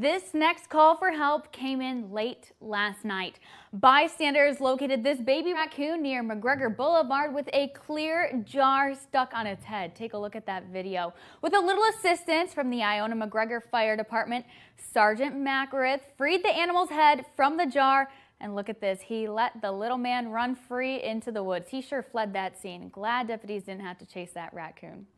This next call for help came in late last night. Bystanders located this baby raccoon near McGregor Boulevard with a clear jar stuck on its head. Take a look at that video. With a little assistance from the Iona McGregor Fire Department, Sergeant Mackrith freed the animal's head from the jar and look at this. He let the little man run free into the woods. He sure fled that scene. Glad deputies didn't have to chase that raccoon.